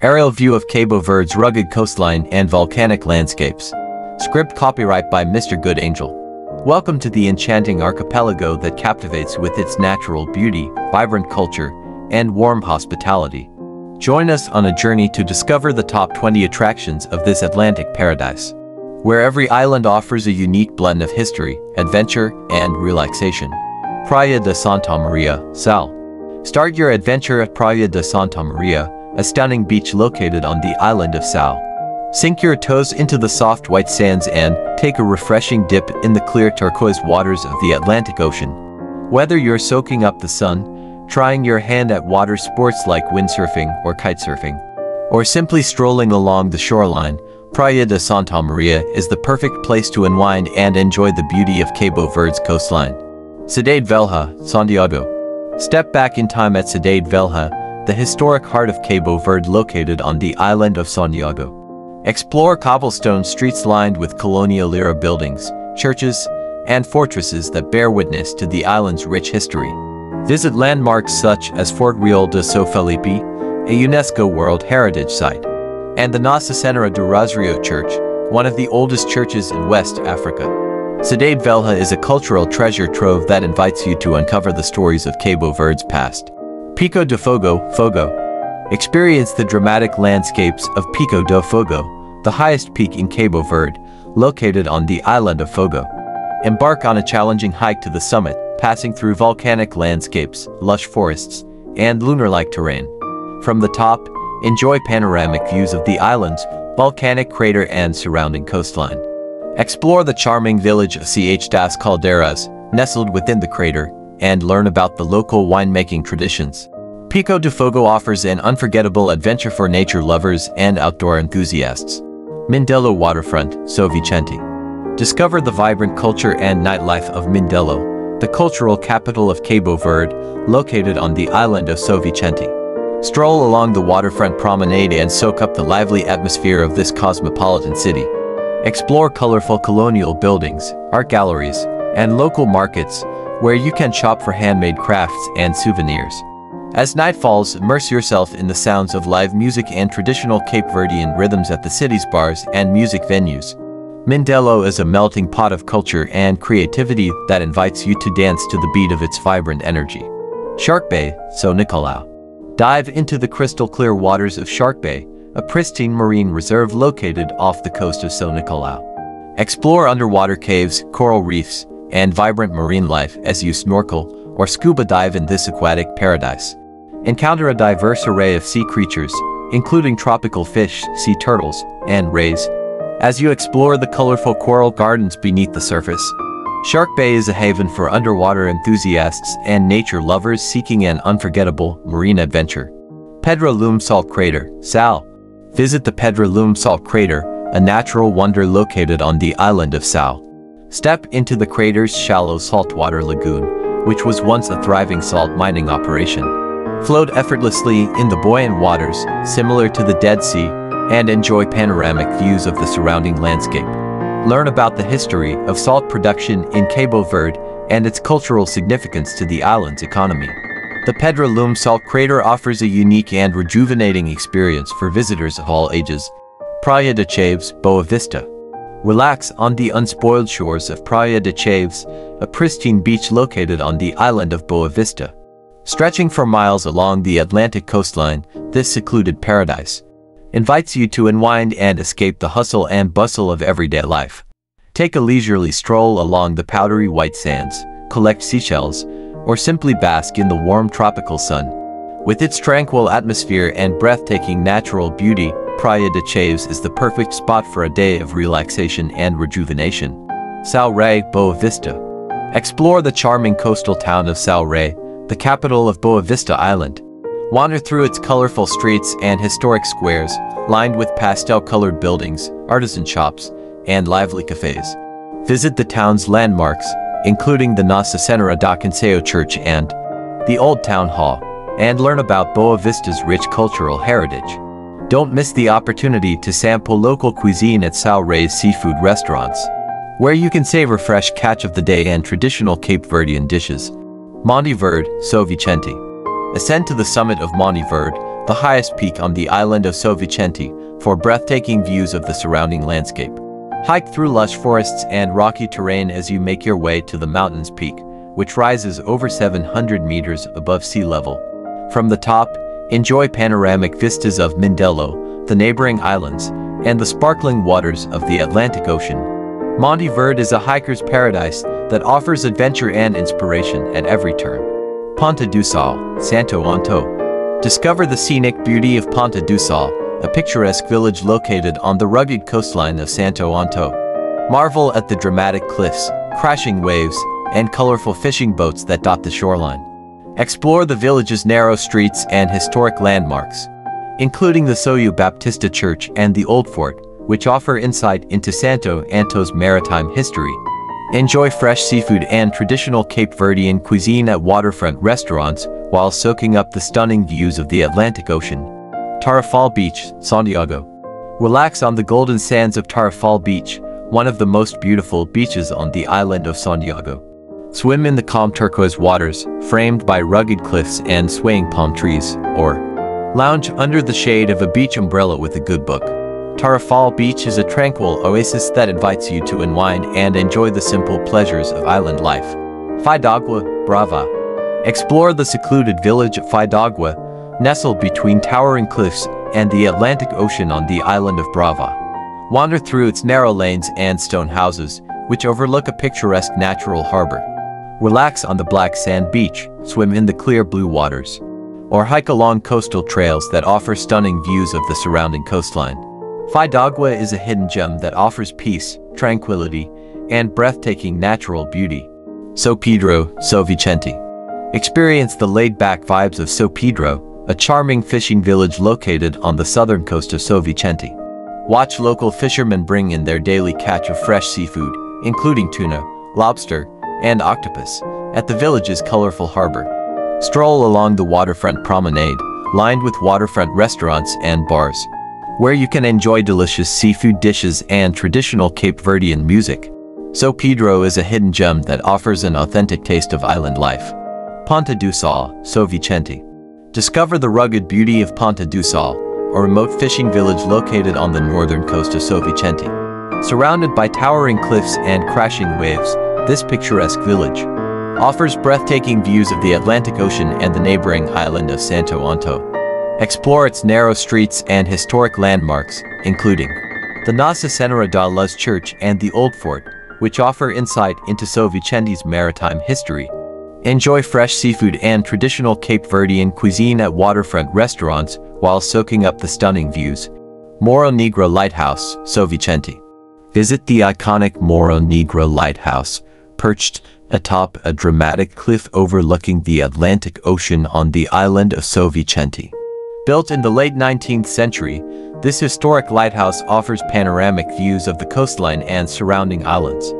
Aerial view of Cabo Verde's rugged coastline and volcanic landscapes. Script copyright by Mr. Good Angel. Welcome to the enchanting archipelago that captivates with its natural beauty, vibrant culture, and warm hospitality. Join us on a journey to discover the top 20 attractions of this Atlantic paradise, where every island offers a unique blend of history, adventure, and relaxation. Praia de Santa Maria, Sal. Start your adventure at Praia de Santa Maria, a stunning beach located on the island of Sal. Sink your toes into the soft white sands and take a refreshing dip in the clear turquoise waters of the Atlantic Ocean. Whether you're soaking up the sun, trying your hand at water sports like windsurfing or kitesurfing, or simply strolling along the shoreline, Praia de Santa Maria is the perfect place to unwind and enjoy the beauty of Cabo Verde's coastline. Cidade Velha, Santiago. Step back in time at Cidade Velha, the historic heart of Cabo Verde located on the island of Santiago. Explore cobblestone streets lined with colonial-era buildings, churches, and fortresses that bear witness to the island's rich history. Visit landmarks such as Fort Real de São Felipe, a UNESCO World Heritage Site, and the Nossa Senhora do Rosario Church, one of the oldest churches in West Africa. Cidade Velha is a cultural treasure trove that invites you to uncover the stories of Cabo Verde's past. Pico de Fogo, Fogo. Experience the dramatic landscapes of Pico do Fogo, the highest peak in Cabo Verde, located on the island of Fogo. Embark on a challenging hike to the summit, passing through volcanic landscapes, lush forests, and lunar-like terrain. From the top, enjoy panoramic views of the island's volcanic crater and surrounding coastline. Explore the charming village of Chã das Caldeiras, nestled within the crater, and learn about the local winemaking traditions. Pico de Fogo offers an unforgettable adventure for nature lovers and outdoor enthusiasts. Mindelo Waterfront, São Vicente. Discover the vibrant culture and nightlife of Mindelo, the cultural capital of Cabo Verde, located on the island of São Vicente. Stroll along the waterfront promenade and soak up the lively atmosphere of this cosmopolitan city. Explore colorful colonial buildings, art galleries, and local markets, where you can shop for handmade crafts and souvenirs. As night falls, immerse yourself in the sounds of live music and traditional Cape Verdean rhythms at the city's bars and music venues. Mindelo is a melting pot of culture and creativity that invites you to dance to the beat of its vibrant energy. Shark Bay, São Nicolau. Dive into the crystal clear waters of Shark Bay, a pristine marine reserve located off the coast of São Nicolau. Explore underwater caves, coral reefs, and vibrant marine life as you snorkel or scuba dive in this aquatic paradise. Encounter a diverse array of sea creatures, including tropical fish, sea turtles, and rays, as you explore the colorful coral gardens beneath the surface. Shark Bay is a haven for underwater enthusiasts and nature lovers seeking an unforgettable marine adventure. Pedra Lume Salt Crater, Sal. Visit the Pedra Lume Salt Crater, a natural wonder located on the island of Sal. Step into the crater's shallow saltwater lagoon, which was once a thriving salt mining operation. Float effortlessly in the buoyant waters, similar to the Dead Sea, and enjoy panoramic views of the surrounding landscape. Learn about the history of salt production in Cabo Verde and its cultural significance to the island's economy. The Pedra Lume Salt Crater offers a unique and rejuvenating experience for visitors of all ages. Praia de Chaves, Boa Vista. Relax on the unspoiled shores of Praia de Chaves, a pristine beach located on the island of Boa Vista. Stretching for miles along the Atlantic coastline, this secluded paradise invites you to unwind and escape the hustle and bustle of everyday life. Take a leisurely stroll along the powdery white sands, collect seashells, or simply bask in the warm tropical sun. With its tranquil atmosphere and breathtaking natural beauty, Praia de Chaves is the perfect spot for a day of relaxation and rejuvenation. Sal Rei, Boa Vista. Explore the charming coastal town of Sal Rei, the capital of Boa Vista Island. Wander through its colorful streets and historic squares, lined with pastel-colored buildings, artisan shops, and lively cafes. Visit the town's landmarks, including the Nossa Senhora da Conceição Church and the Old Town Hall, and learn about Boa Vista's rich cultural heritage. Don't miss the opportunity to sample local cuisine at Sal Rei's seafood restaurants, where you can savor fresh catch of the day and traditional Cape Verdean dishes. Monte Verde, São Vicente. Ascend to the summit of Monte Verde, the highest peak on the island of São Vicente, for breathtaking views of the surrounding landscape. Hike through lush forests and rocky terrain as you make your way to the mountain's peak, which rises over 700 meters above sea level. From the top, enjoy panoramic vistas of Mindelo, the neighboring islands, and the sparkling waters of the Atlantic Ocean. Monte Verde is a hiker's paradise that offers adventure and inspiration at every turn. Ponta do Sol, Santo Antão. Discover the scenic beauty of Ponta do Sol, a picturesque village located on the rugged coastline of Santo Antão. Marvel at the dramatic cliffs, crashing waves, and colorful fishing boats that dot the shoreline. Explore the village's narrow streets and historic landmarks, including the Soyu Baptista Church and the Old Fort, which offer insight into Santo Antão's maritime history. Enjoy fresh seafood and traditional Cape Verdean cuisine at waterfront restaurants while soaking up the stunning views of the Atlantic Ocean. Tarrafal Beach, Santiago. Relax on the golden sands of Tarrafal Beach, one of the most beautiful beaches on the island of Santiago. Swim in the calm turquoise waters, framed by rugged cliffs and swaying palm trees, or lounge under the shade of a beach umbrella with a good book. Tarrafal Beach is a tranquil oasis that invites you to unwind and enjoy the simple pleasures of island life. Fajã d'Água, Brava. Explore the secluded village of Fajã d'Água, nestled between towering cliffs and the Atlantic Ocean on the island of Brava. Wander through its narrow lanes and stone houses, which overlook a picturesque natural harbor. Relax on the black sand beach, swim in the clear blue waters, or hike along coastal trails that offer stunning views of the surrounding coastline. Fajã d'Água is a hidden gem that offers peace, tranquility, and breathtaking natural beauty. São Pedro, São Vicente. Experience the laid-back vibes of São Pedro, a charming fishing village located on the southern coast of São Vicente. Watch local fishermen bring in their daily catch of fresh seafood, including tuna, lobster, and octopus, at the village's colorful harbor. Stroll along the waterfront promenade, lined with waterfront restaurants and bars, where you can enjoy delicious seafood dishes and traditional Cape Verdean music. São Pedro is a hidden gem that offers an authentic taste of island life. Ponta do Sol, São Vicente. Discover the rugged beauty of Ponta do Sol, a remote fishing village located on the northern coast of São Vicente. Surrounded by towering cliffs and crashing waves, this picturesque village offers breathtaking views of the Atlantic Ocean and the neighboring island of Santo Antão. Explore its narrow streets and historic landmarks, including the Nossa Senhora da Luz Church and the Old Fort, which offer insight into São Vicente's maritime history. Enjoy fresh seafood and traditional Cape Verdean cuisine at waterfront restaurants while soaking up the stunning views. Morro Negro Lighthouse, São Vicente. Visit the iconic Morro Negro Lighthouse, perched atop a dramatic cliff overlooking the Atlantic Ocean on the island of São Vicente. Built in the late 19th century, this historic lighthouse offers panoramic views of the coastline and surrounding islands.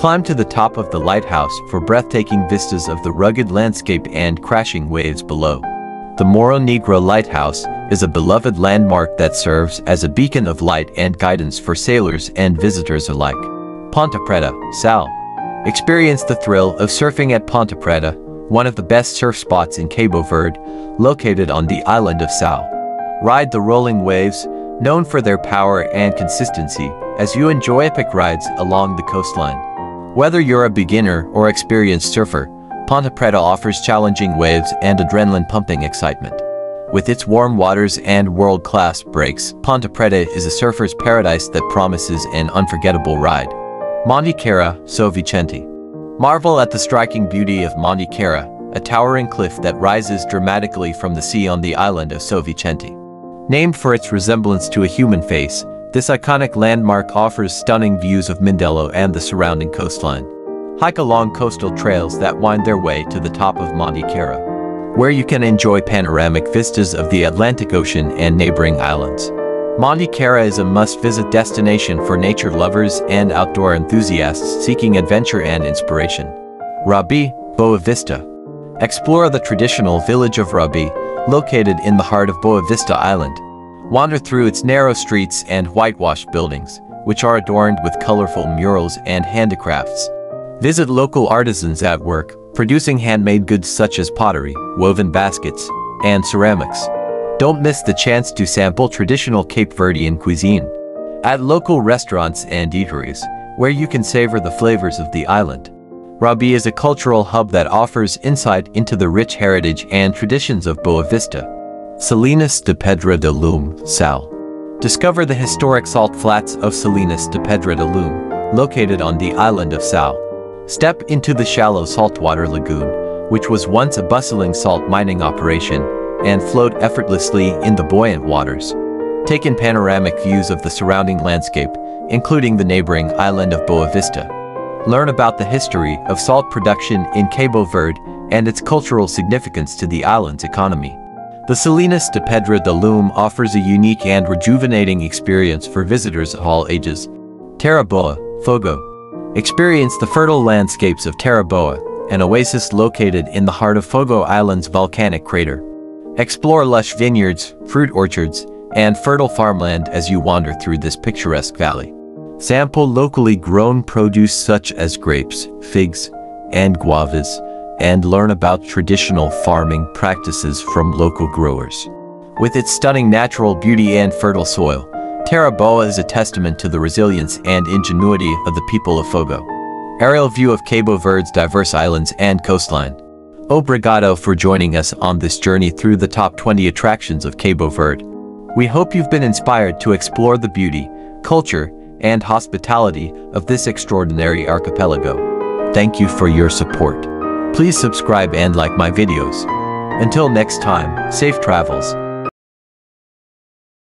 Climb to the top of the lighthouse for breathtaking vistas of the rugged landscape and crashing waves below. The Morro Negro Lighthouse is a beloved landmark that serves as a beacon of light and guidance for sailors and visitors alike. Ponta Preta, Sal. Experience the thrill of surfing at Ponta Preta, one of the best surf spots in Cabo Verde, located on the island of Sal. Ride the rolling waves, known for their power and consistency, as you enjoy epic rides along the coastline. Whether you're a beginner or experienced surfer, Ponta Preta offers challenging waves and adrenaline-pumping excitement. With its warm waters and world-class breaks, Ponta Preta is a surfer's paradise that promises an unforgettable ride. Monte Cara, São Vicente. Marvel at the striking beauty of Monte Cara, a towering cliff that rises dramatically from the sea on the island of São Vicente. Named for its resemblance to a human face, this iconic landmark offers stunning views of Mindelo and the surrounding coastline. Hike along coastal trails that wind their way to the top of Monte Cara, where you can enjoy panoramic vistas of the Atlantic Ocean and neighboring islands. Monte Cara is a must-visit destination for nature lovers and outdoor enthusiasts seeking adventure and inspiration. Rabi, Boa Vista. Explore the traditional village of Rabi, located in the heart of Boa Vista Island, Wander through its narrow streets and whitewashed buildings, which are adorned with colorful murals and handicrafts. Visit local artisans at work, producing handmade goods such as pottery, woven baskets, and ceramics. Don't miss the chance to sample traditional Cape Verdean cuisine at local restaurants and eateries, where you can savor the flavors of the island. Rabi is a cultural hub that offers insight into the rich heritage and traditions of Boa Vista. Salinas de Pedra de Lume, Sal. Discover the historic salt flats of Salinas de Pedra de Lume, located on the island of Sal. Step into the shallow saltwater lagoon, which was once a bustling salt mining operation, and float effortlessly in the buoyant waters. Take in panoramic views of the surrounding landscape, including the neighboring island of Boa Vista. Learn about the history of salt production in Cabo Verde and its cultural significance to the island's economy. The Salinas de Pedra de Lume offers a unique and rejuvenating experience for visitors of all ages. Terra Boa, Fogo. Experience the fertile landscapes of Terra Boa, an oasis located in the heart of Fogo Island's volcanic crater. Explore lush vineyards, fruit orchards, and fertile farmland as you wander through this picturesque valley. Sample locally grown produce such as grapes, figs, and guavas, and learn about traditional farming practices from local growers. With its stunning natural beauty and fertile soil, Terra Boa is a testament to the resilience and ingenuity of the people of Fogo. Aerial view of Cabo Verde's diverse islands and coastline. Obrigado for joining us on this journey through the top 20 attractions of Cabo Verde. We hope you've been inspired to explore the beauty, culture, and hospitality of this extraordinary archipelago. Thank you for your support. Please subscribe and like my videos. Until next time, safe travels.